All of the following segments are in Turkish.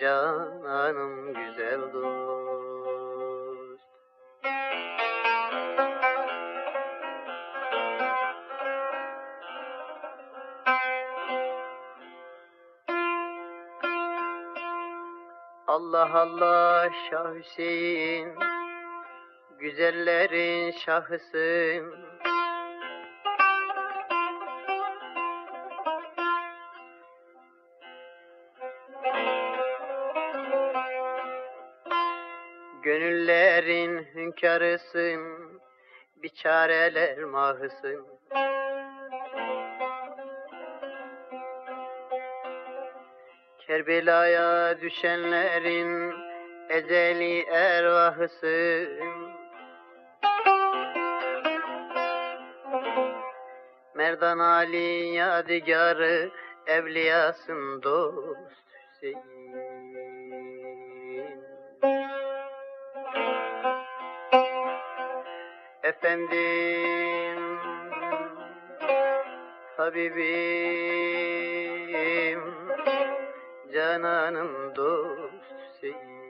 cananım güzel dost. Allah Allah Şah Hüseyin Güzellerin şahısın Gönüllerin hünkârısın Biçareler mahısın Kerbela'ya düşenlerin ezeli ervahısın. Merdan Ali yadigarı evliyasın dost Hüseyin. Efendim, Habibim, cananım dost Hüseyin.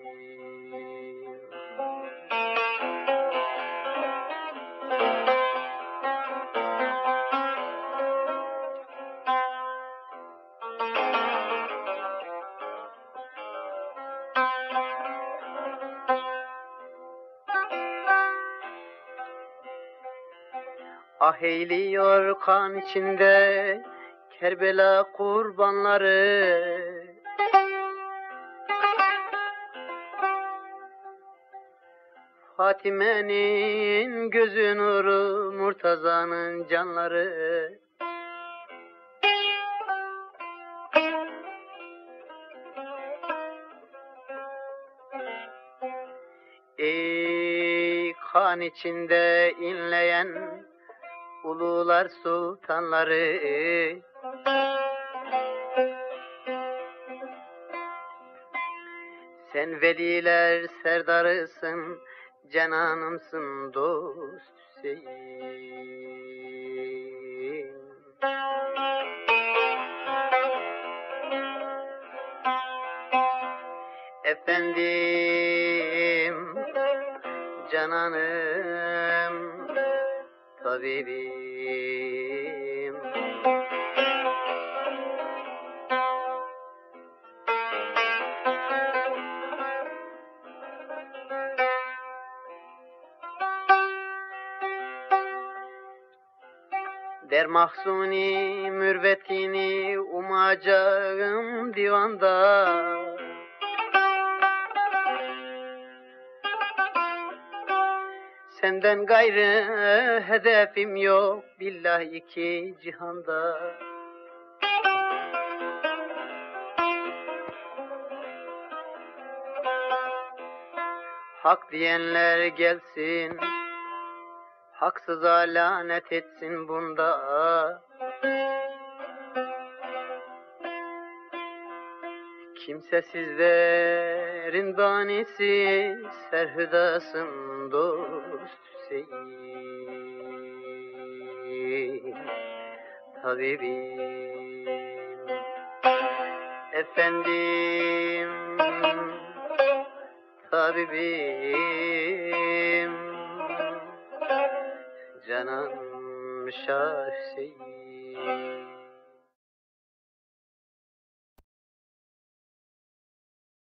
Ah eğliyor kan içinde Kerbela kurbanları. Fatime'nin gözü nuru Murtaza'nın canları. Ey kan içinde inleyen ulular sultanları Sen veliler serdarısın, cananımsın dost Hüseyin. Efendim, cananım, tabibim. Der mahzuni mürvetini umacağım divanda. Senden gayrı hedefim yok billahi iki cihanda. Hak diyenler gelsin, haksıza lanet etsin bunda. Kimsesizlerin banisi serhüdasın dost Hüseyin. Tabibim Efendim Tabibim Canım Şah Hüseyin